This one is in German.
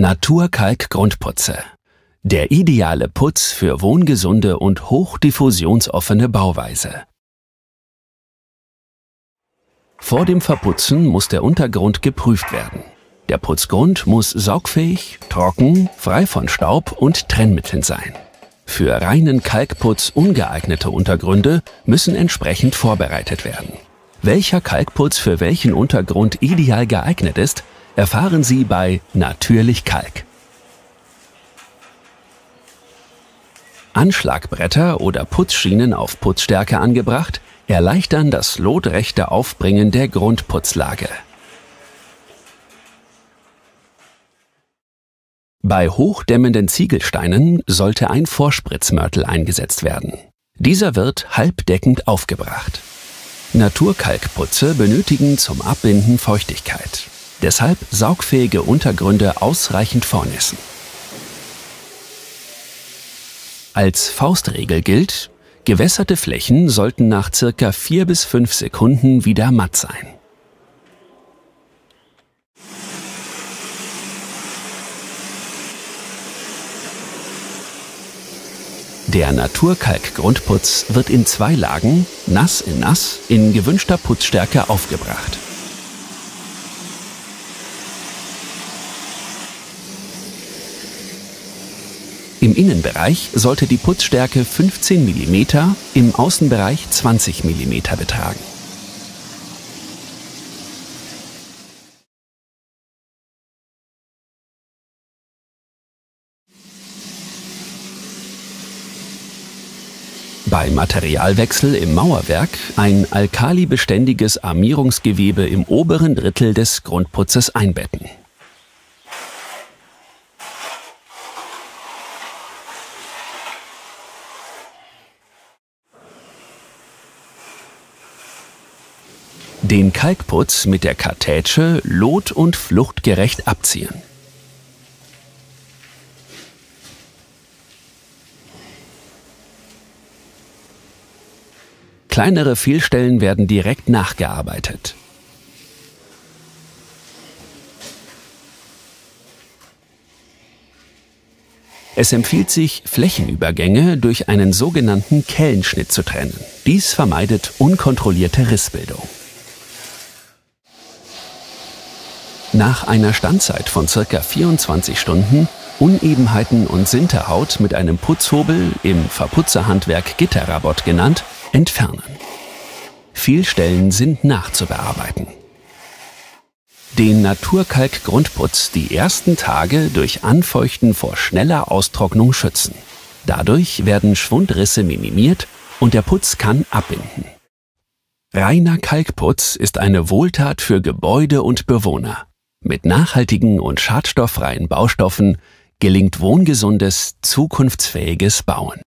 Naturkalk-Grundputze. Der ideale Putz für wohngesunde und hochdiffusionsoffene Bauweise. Vor dem Verputzen muss der Untergrund geprüft werden. Der Putzgrund muss saugfähig, trocken, frei von Staub und Trennmitteln sein. Für reinen Kalkputz ungeeignete Untergründe müssen entsprechend vorbereitet werden. Welcher Kalkputz für welchen Untergrund ideal geeignet ist, erfahren Sie bei Natürlich Kalk. Anschlagbretter oder Putzschienen auf Putzstärke angebracht, erleichtern das lotrechte Aufbringen der Grundputzlage. Bei hochdämmenden Ziegelsteinen sollte ein Vorspritzmörtel eingesetzt werden. Dieser wird halbdeckend aufgebracht. Naturkalkputze benötigen zum Abbinden Feuchtigkeit. Deshalb saugfähige Untergründe ausreichend vornässen. Als Faustregel gilt, gewässerte Flächen sollten nach circa 4 bis 5 Sekunden wieder matt sein. Der Naturkalk-Grundputz wird in zwei Lagen, nass in nass, in gewünschter Putzstärke aufgebracht. Im Innenbereich sollte die Putzstärke 15 mm, im Außenbereich 20 mm betragen. Bei Materialwechsel im Mauerwerk ein alkalibeständiges Armierungsgewebe im oberen Drittel des Grundputzes einbetten. Den Kalkputz mit der Kartätsche lot- und fluchtgerecht abziehen. Kleinere Fehlstellen werden direkt nachgearbeitet. Es empfiehlt sich, Flächenübergänge durch einen sogenannten Kellenschnitt zu trennen. Dies vermeidet unkontrollierte Rissbildung. Nach einer Standzeit von ca. 24 Stunden Unebenheiten und Sinterhaut mit einem Putzhobel, im Verputzerhandwerk Gitterrabot genannt, entfernen. Fehlstellen sind nachzubearbeiten. Den Naturkalk-Grundputz die ersten Tage durch Anfeuchten vor schneller Austrocknung schützen. Dadurch werden Schwundrisse minimiert und der Putz kann abbinden. Reiner Kalkputz ist eine Wohltat für Gebäude und Bewohner. Mit nachhaltigen und schadstofffreien Baustoffen gelingt wohngesundes, zukunftsfähiges Bauen.